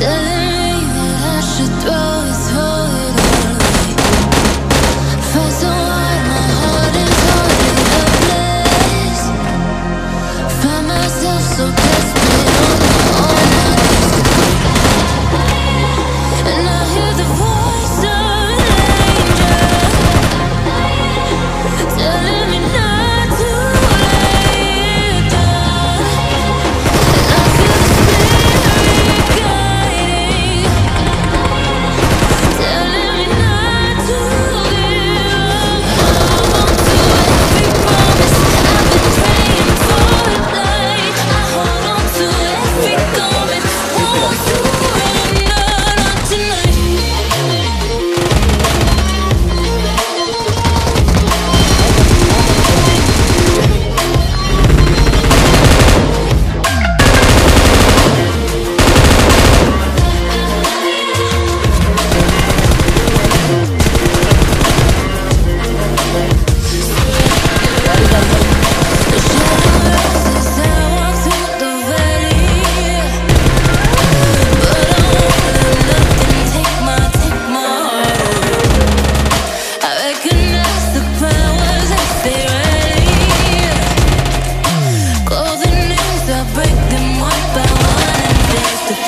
Still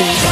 Beat.